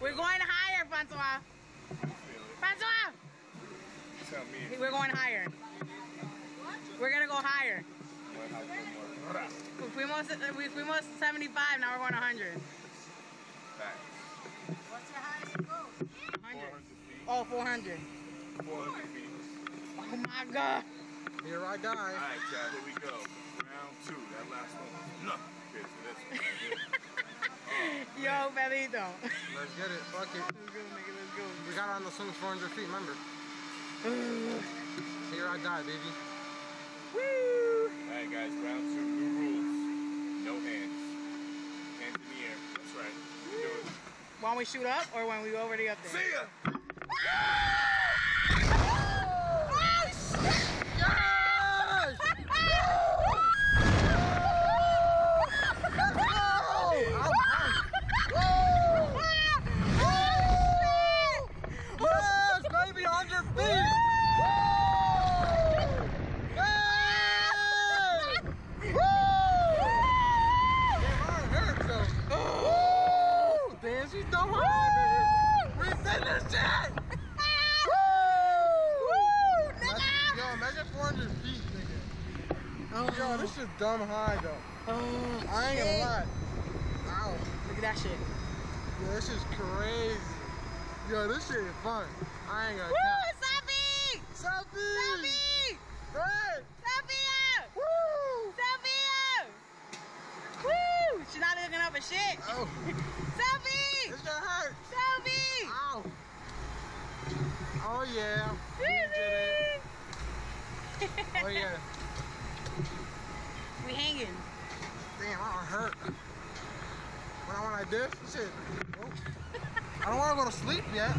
We're going higher, Francois. Feel it. Francois! Tell me. We're going higher. We're gonna go higher. What happened more. We fuimos, we fuimos 75, now we're going 100. Facts. What's your highest goal? 100. 400 feet. Oh, 400. 400 feet. Oh my god. Here I die. right, y'all, here we go. Round two. Right here. Yo, Pedrito. Let's get it. Fuck it. Let's go, nigga, let's go. We got on the swing 400 feet, remember? Here I die, baby. Woo! All right, guys, round two. New rules. No hands. Hands in the air. That's right. Do it. When we shoot up or when we already up there? See ya! Yes, baby, 100 feet! Damn, she's so hard, We finished it! Yo, imagine 400 feet, nigga. Oh. Yo, this is dumb high, though. Oh, I ain't gonna lie. Ow. Look at that shit. Yo, this is crazy. Yo, this shit is fun. I ain't gonna Woo, cap. Safi! Selfie! Safi! Hey! Sophia! Woo! Sophia! Woo! She's not looking up for shit. Oh, Sophie! this gonna hurt. Sophie! Ow. Oh, yeah. We did it. Oh, yeah. We hanging. Damn, I hurt. When I want like this, shit. Oh. I don't want to go to sleep yet.